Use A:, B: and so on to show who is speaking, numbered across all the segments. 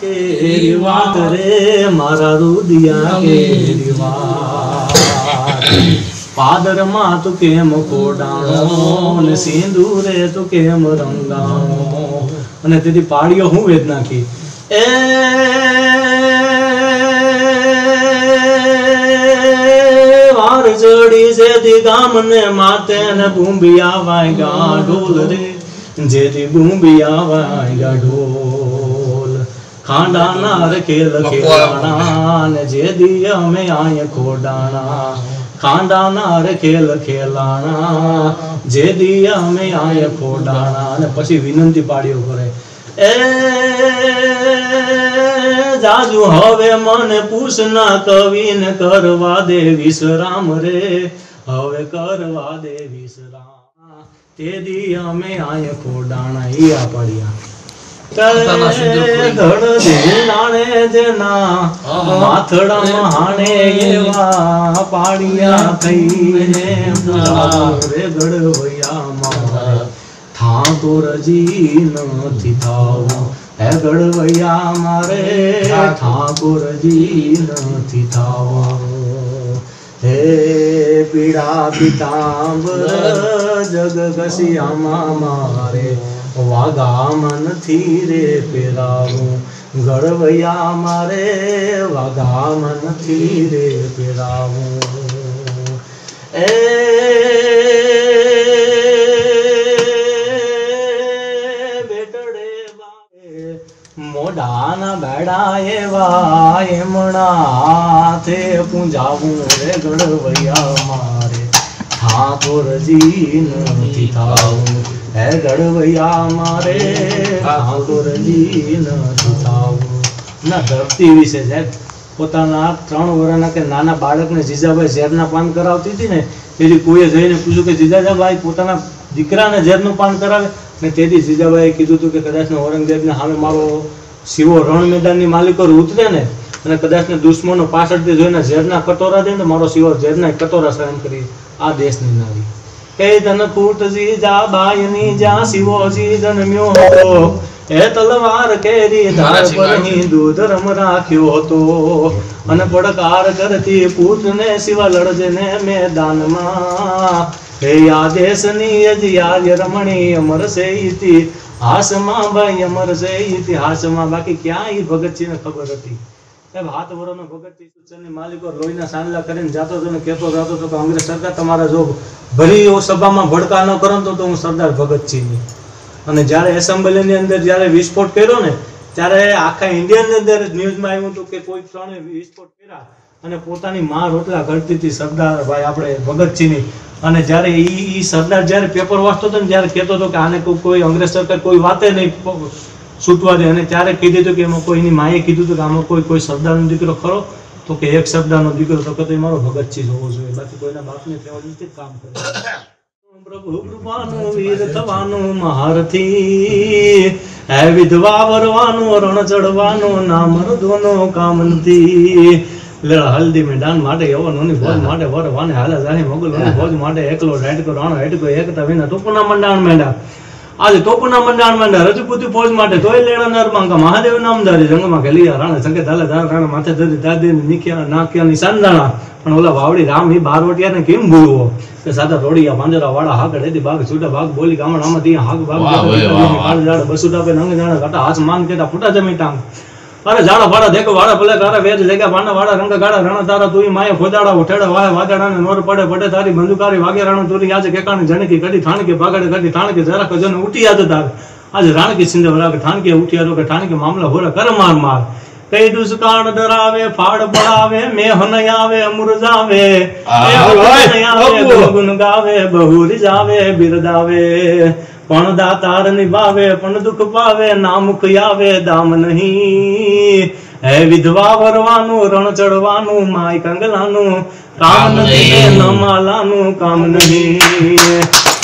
A: કેરી વાત રે, મારા રુદિયા કેરી વાત. પાદરમાં તું કેમ કોડાણો ને સિંદૂરે તું કેમ રંગાણો? અને તેથી પાડીઓ હું વેદના કી એ વાર ચડી છે દી ગામને માતે ને બુંબિયા ગા ઢોલ રે. જેથી બુંબિયા ગા ઢોલ ખાંડાના રખેલ ખેલાણા ને જે દી અમે આય ખોડાણા. ખાંડાના રખેલ ખેલાણા જે દી અમે આય ખોડાણા. અને પછી વિનંતી પાડ્યો કરે એ જાજુ હવે મને પૂછના કવિને કરવા દે વિશ્રામ રે હવે કરવા દે વિશ્રામ. તે દી અમે આય ખોડાણા. ઈયા પડ્યા માથડામાં હાણે એવા પાડિયા થઈને રે ગડવૈયા મારે ઠાકોરજી નથી થાવું હે ગડવૈયા મારે ઠાકોરજી નથી થાવું હે પીડા પિતાંબર જગ ઘસિયામાં મારે વાગામાં નથી રે પેરાવું ગળવૈયા મારે વાગામાં નથી રે પેરાવું એ મોડાના બેડા એવા એમણા હાથે પૂંજાવું રે ગળવૈયા મારે. ઠાકોરજી નથી થાવું. હે ગળવૈયા મારે ઠાકોરજી નથી થાવું ના, ધરતી વિશે સાહેબ પોતાના ત્રણ વર્ષના કે નાના બાળકને જીજાભાઈ ઝેરના પાન કરાવતી હતી ને, તેથી કોઈએ જઈને પૂછ્યું કે, જીજાજાભાઈ, પોતાના દીકરાને ઝેરનું પાન કરાવે? ને તેથી જીજાભાઈએ કીધું હતું કે, કદાચ ઔરંગઝેબને સામે મારો શિવો રણ મેદાનની માલિકો ઉતરે ને, અને કદાચને દુશ્મનો પાછળથી જોઈને ઝેરના કટોરા દે ને, મારો શિવો ઝેરના કટોરા સહન કરી આ દેશની નારી. કે ધન ફૂટજી જા બાયની જા શિવોજી જન્મ્યો હતો. એ તલવાર કેરી ધાર પર હિન્દુ ધર્મ રાખ્યો હતો. અને પડકાર કરતી પૂતને શિવા લડજે ને મેદાનમાં. હે આદેશની યાદ રમણી અમર ઇતિ હાસમાં ભાઈ અમર સે ઇતિહાસમાં બાકી ક્યાં ભગતજીને ખબર હતી? સાહેબ, હાથ વરોનો ભગતસિંહ સુચનની માલિકો લોહીના સાંડલા કરીને જાતો હતો ને જાતો હતો કે સરકાર તમારા જો ભરી સભામાં ભડકા ન કરો તો હું સરદાર ભગતસિંહ છું. અને જ્યારે એસેમ્બલીની અંદર જ્યારે વિસ્ફોટ કર્યો ને, ત્યારે આખા ઇન્ડિયાની અંદર ન્યૂઝમાં આવ્યું હતું કે કોઈ ત્રણે વિસ્ફોટ કર્યા અને પોતાની માં રોટલા કરતી હતી સરદાર ભાઈ આપણે ભગતસિંહની અને જ્યારે એ સરદાર જ્યારે પેપર વાંચતો હતો ને ત્યારે કહેતો હતો કે આને કોઈ અંગ્રેજ સરકાર કોઈ વાતે નહીં છૂટવા દે અને ત્યારે કીધું હતું કે એમાં કોઈની માએ કીધું હતું કે આમાં કોઈ કોઈ સરદારનો દીકરો ખરો? તો કે એક સરદારનો દીકરો તો કે મારો ભગતસિંહ હોવો જોઈએ. બાકી કોઈના બાપને થવા નથી કામ કરે. પ્રભુ કૃપાનું વીર થવાનું મહારથી, હે વિધવા વરવાનું, રણ ચડવાનું ના મરદોનો કામ નથી હલ્દી મેદાન માટે યવનોની ભોજ માટે વરવાને હાલા જાણી મોગલોની ભોજ માટે એકલો રાઈટકો રાણો હેટકો એકતા વિના ટોપના મંડાણ મેંડા આજે ટોપના મંડાણ મેંડા રજપૂતી ફોજ માટે તોય લેણા નરમાંકા મહાદેવ નામદારી જંગમાં ગલિયા રાણે સંકે ધાલે ધાર રાણા માથે ધરી દાદી નિખ્યા ની સાંધાણા. પણ ઓલા વાવડી રામ ઈ બારવટિયાને કેમ ભૂલવો? કે સાદા રોડિયા પાંજરા વાળા હાકડ એથી બાગ છૂટા ભાગ બોલી ગામણ આમાં ત્યાં હાક જાડે બસુટા પે નંગ જાણે કાટા હાથ માંગ કેતા ફૂટા જમી ટાંગ. અરે જાડા ભાડા દેખો વાળા ભલે તારા વેદ લેગા પાના વાળા રંગ ગાડા, રણા તારા તુઈ માય ખોદાડા ઉઠેડા વાય વાદળા ને નોર પડે પડે તારી બંદુકારી વાગે રાણો તુરી, આજે કેકાની જણકી કડી થાણકી, ભાગડે કડી થાણકી જરા કજન ઉઠી આજે તારે. આજે રાણકી સિંધે વરાકે ઠાણકી ઉઠી આરો કે ઠાણકી મામલા હોરા, કર માર. માર કઈ દુષ્કાળ ડરાવે ફાડ પડાવે મેહન આવે અમૃત આવે
B: આ,
A: એ
B: ઓય,
A: ભગવાન આવે
B: બાપુ.
A: ગુણ ગાવે બહુરી જાવે બિરદાવે પણ દાતાર નિભાવે પણ દુઃખ પાવે નામુખ આવે દામ નહીં હે વિધવા વરવાનું રણ ચડવાનું માય કંગલાનું કામ નથી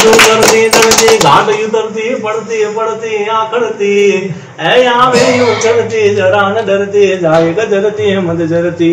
A: ન ડુંગરથી ચડતી ઘાટ ઉતરતી પડતી પડતી આખડતી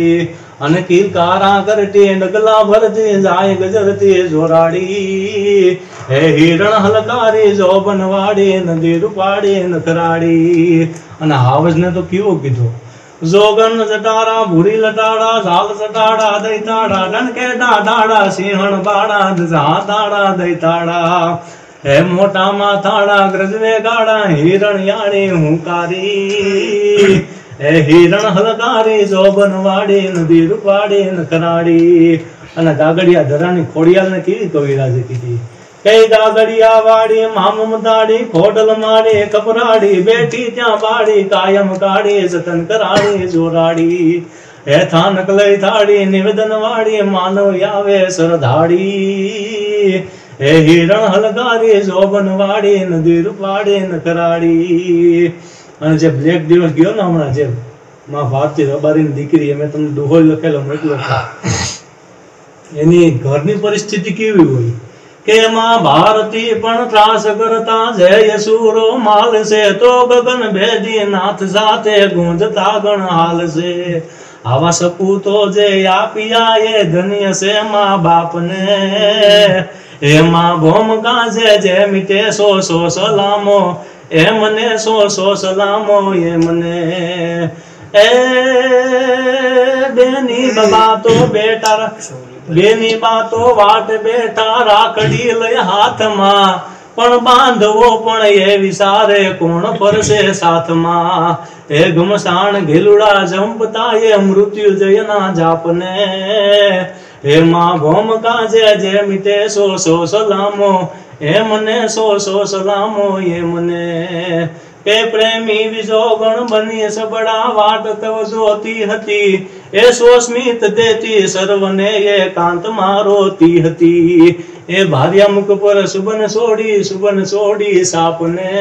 A: એ અને કિલકારા કરતી, ડગલા ભરતી, જાય ગજરતી, જોરાડી. હે હિરણ હલકારી જોબન વાડી નદી રૂપાડી, નખરાડી. અને હાવજને તો કેવો કીધો? જોગન જટાડા ભૂરી લટાડા ઝાલ સટાડા દૈતાડા ડનકે ડાડાડા સિંહણ બાડા તાડા દૈતાડા હે મોટા માથાડા ગ્રજવે ગાડા હિરણ યાણી હુંકારી. હે હિરણ હલકારી જોબન વાડી, નદી રૂપાડી કરાડી અને ગાગડિયા ધરાની ખોડિયાલને કેવી કવિરાજે કીધી? કઈ ગાગડિયા વાડી મામમ દાડી ખોડલ માડી કપરાડી બેઠી ત્યાં બાળી કાયમ કાઢી જતન કરાડી જોરાડી હે થાનક લઈ થાળી નિવેદન વાડી માનવ આવે સરધાડી. હે હિરણ હલકારી જોબન વાડી નદી રૂપાડી કરાડી અને જે બ્લેક દિવસ ગયો ને હમણાં જે માં ભારતી રબારીની દીકરી મેં તમને ડોહોલ લખેલો મોકલો એની ઘરની પરિસ્થિતિ કેવી હોય? કે ભારતી પણ ત્રાસ કરતા જય સુરો માલ તો ગગન ભેદી નાથ સાથે ગુંજતા ગણ હાલ આવા સપૂતો જે આપિયા એ ધન્ય છે મા બાપને. એમાં ભોમ કાજે જે મીટે સો સો સલામો એ મને સો સો સલામો એ મને એ બેની બાબા તો બેટા બેની બાતો વાટ બેઠા રાખડી લઈ હાથમાં. પણ બાંધવો પણ એ વિચારે કોણ ફરશે સાથમાં? એ ઘમસાણ ઘેલુડા જંપતા એ મૃત્યુ જયના જાપને. હે માં ભોમ કાજે જે મીટે સો સો સલામો એ મને સો સો સલામો એ મને કે પ્રેમી બીજો ગણ બની સબડા વાટ તવ જોતી હતી. એ સ્વસ્મિત દેતી સર્વને એકાંત કાંત મારોતી હતી. એ ભાર્યા મુખ પર સુબન છોડી સુબન છોડી સાપને.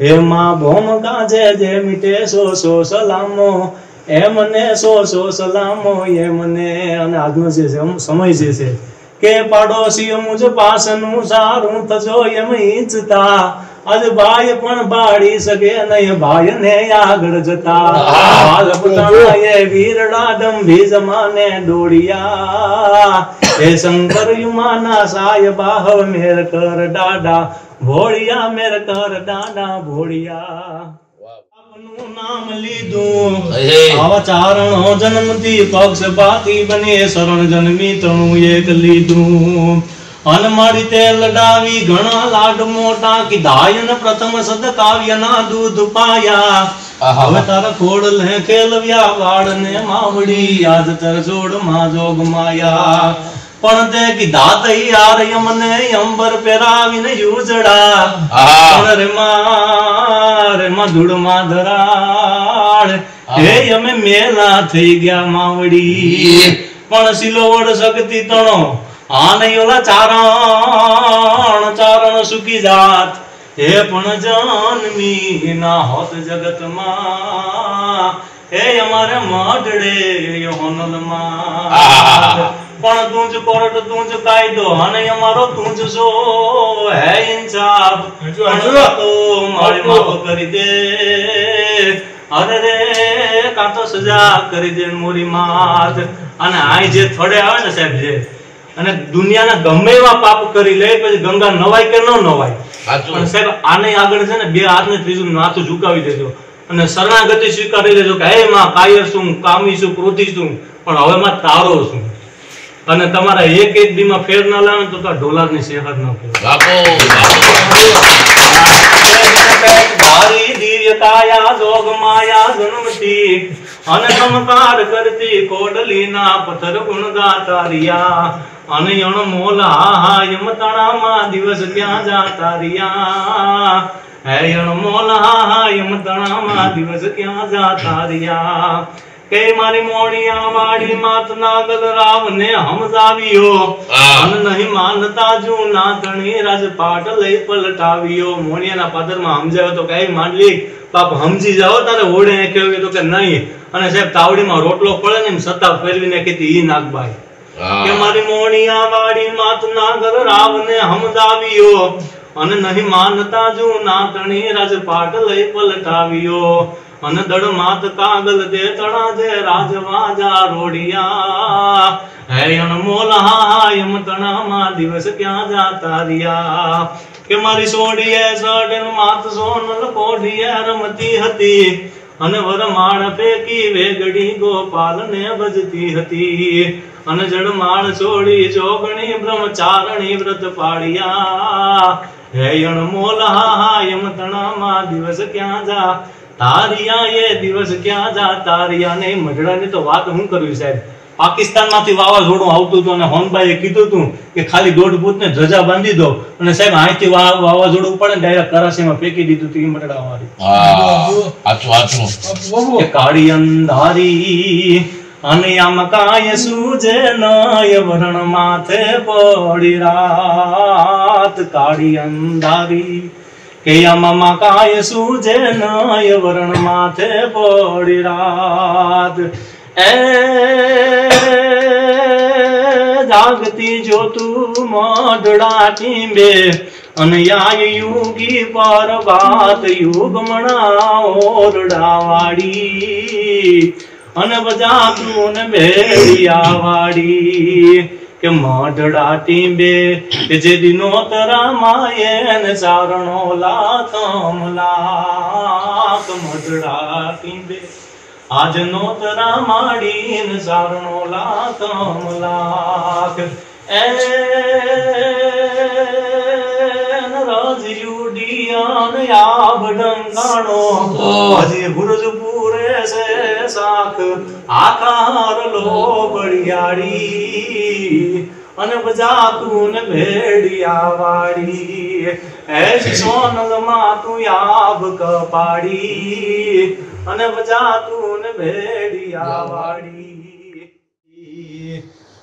A: હે માં ભોમ કાજે જે મીટે સો સો સલામો. એ મને સો સો સલામો એ મને અને આજનો જે સમ- સમય જે છે, કે પાડોશી મુજ પાસનું સારું થજો એમ ઈચ્છતા. આજ ભાઈ પણ બાળી શકે નહીં ભાઈ ને આગળ જતા હાલ પોતાના એ વીરડા દંભી જમાને દોડિયા હે શંકર યુમાના સાય બાહવ મેર કર દાડા ભોળિયા મેર કર દાડા ભોળિયા આપનું નામ લીધું
B: હે.
A: આવા ચારણો જન્મથી પક્ષપાતી બને શરણ જન્મી તણું એક લીધું અનમાડી તે લડાવી ઘણા લાડ મોટા કીધાયન પ્રથમ સદકાવ્યના દૂધ પાયા. હવે તારા ખોડ લે ખેલવ્યા વાળ ને માવડી યાદ તર જોડમાં જોગ માયા. પણ તે કીધા તૈયાર યમને અંબર પેરાવીને યુજડા. પણ રે માં રે માં ધૂળમાં ધરાળ. હે અમે મેલા થઈ ગયા માવડી. પણ સિલોવડ શક્તિ તણો આ નહીં ચારણ ચારણ સુખી જાત. હે પણ જન્મી ના હોત જગતમાં. હે અમારે મઢડે હોનલમાં પણ તું જ કોર્ટ તું જ કાયદો અને અમારો તું જ સો હે ઇન્સાફ. પણ તો મારી માફ કરી દે. અરે રે કાં તો સજા કરી દે મોરી માત. અને આ જે થોડે આવે ને સાહેબ જે અને દુનિયાના ગમે એવા પાપ કરી લે પછી ગંગા નવાય કે ન નવાય. પણ સાહેબ આને આગળ છે ને બે હાથને ત્રીજું માથું ઝુકાવી દેજો. અને શરણાગતિ સ્વીકારી લેજો કે હે માં કાયર છું કામી છું ક્રોધી છું પણ હવે માં તારો છું. અને તમારા એક એક દીમાં ફેર ના લાવે તો તો ડોલરની શેહર ન
B: બાપુ.
A: દિવ્ય કાયા જોગ માયા જન્મતી અને સંકાર કરતી કોડલીના પથ્થર ગુણ ગાતા રિયા અને અણ મોલ હા યમ તણામાં દિવસ ક્યાં જાતા રિયા હે અણ મોલ હા યમ તણામાં દિવસ ક્યાં જાતા રિયા કે મારી મોણિયા વાળી માત નાગલ રાવ ને હમજાવ્યો અન નહીં માનતા જુ નાથણી રાજપાટ લઈ પલટાવ્યો. મોણિયાના પાદરમાં સમજાવ્યો તો કઈ માંડલી બાપ સમજી જાઓ તારે ઓળે કેવું તો કે નહીં? અને સાહેબ તાવડીમાં રોટલો પડે ને એમ સત્તા ફેરવીને કીધી ઈ નાગબાઈ.
B: હા.
A: કે મારી મોણિયા વાડી માત નાગર રાવને હમદાવ્યો અને નહીં માનતા જો નાતણી રાજપાટ લઈ પલટાવ્યો. અને દડ માત કાગલ દે તણા દે રાજવાજા રોડિયા. હે અણમોલ હાયમ તણામાં દિવસ ક્યાં જાતા રહ્યા. કે મારી સોડીએ સડે માત સોનલ કોઢીએ રમતી હતી. અને વરમાળ પેકી વેગડી ગોપાલ ને ભજતી હતી. અને માળ છોડી જોગણી બ્રહ્મચારણી વ્રત પાડ્યા હે અણમોલ હાયમ તણામાં દિવસ ક્યાં જા? તારિયા એ દિવસ ક્યાં જા? તારિયા ને મઢડાની તો વાત હું કરવી સાહેબ? પાકિસ્તાનમાંથી વાવાઝોડું આવતું હતું અને હોનબાઈએ કીધું હતું કે ખાલી દોઢ ફૂટને ધજા બાંધી દો. અને સાહેબ અહીંથી વા- વાવાઝોડું પડે ને ડાયરેક્ટ કરાચીમાં ફેંકી દીધું હતું
B: હાચું હાચું
A: કે કાળી અંધારી અને આમ કાય સૂજે નય વરણ માથે પડી રાત કાળી અંધારી. કે આમાં કાય સૂજે નય વરણ માથે પડી રાત. એ જાગતી જોતું મોઢડા ટીંબે, અને યાય યુગી પર વાત યુગમણા ઓરડા વાડી અને બજાતું ને મેળિયા વાડી કે માઢડા ટીંબે કે જે દિનો તરા માયન સારણો લાથમ લાખ મોઢડા ટીંબે આજ નો તરા માડીન સારણો લાથમ લાખ એ રાજયુડિયાન યાબ ડંગાણો હજી બુરજ પૂરે છે શાખ આકાર લો બળિયાળી અને બજાતું ને ભેડિયા વાળી એ સોનલમાં તું યાબ કપાડી અને બજાતું ને ભેડિયા વાળી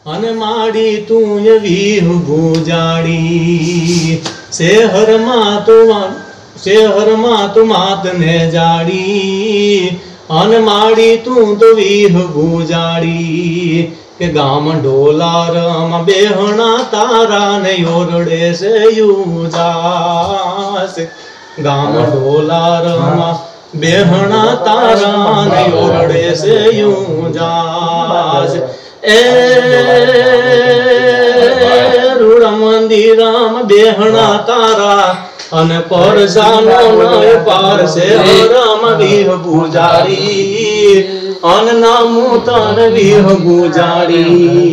A: અને માડી તું એવી ગુજાડી શહેરમાં તું શહેરમાં તું માતને જાડી અન માડી તું તો વીહ ગુજાડી. કે ગામ ડોલારમાં બેહણા તારા ને ઓરડે છે યુજાસ. ગામ ડોલારમાં બેહણા તારા ને ઓરડે છે યુજાસ. એ મંદિરામ બેહણા તારા અને પરસાનો નય પાર છે રામ વિહ પૂજારી અન નામું તન વિહ પૂજારી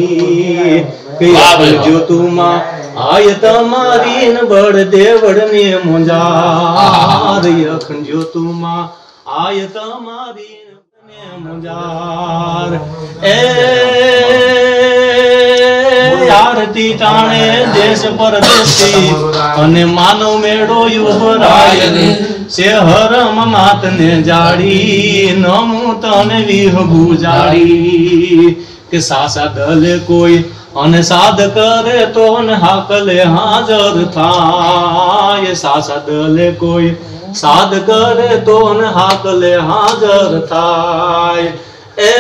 A: જો તુમાં આય તમારી ન બળ દેવડ ને મુંજાર. અખંડ જો તુમાં આય તમારી ને મુંજાર. એ આરતી ટાણે દેશ પરદેશી. અને માનવ મેળો યુવરાય શહેરમ માતને જાડી નમુ તને વિહ ગુજાડી કે સાસા દલે કોઈ અને સાધ કરે તો ને હાકલે હાજર થાય. સાસા દલે કોઈ સાધ કરે તો ને હાકલે હાજર થાય. એ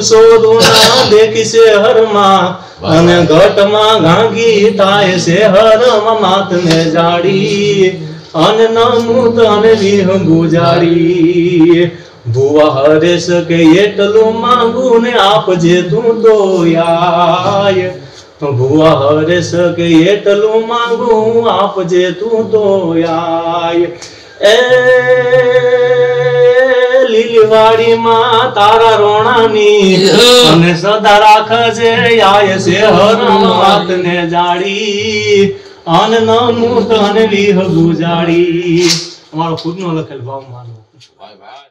A: દુઃખ શોધું ના દેખી છે હરમાં અને ઘટમાં ગાંગી થાય છે હરમાં માતને જાડી. અને નમું તને વિહ ગુજારી. ભુવા હરે કે એટલું માંગુ ને આપજે તું તો ભુવા હરે કે એટલું માંગુ આપજે તું તો એ લીલીવાડીમાં તારા રોણાની. અને સદા રાખજે આય છે હરમ વાતને જાડી અન નમુ તન લીહ ગુજાડી અમારો ખુદનો લખેલ ભાવ માનો.
B: ભાઈ ભાઈ.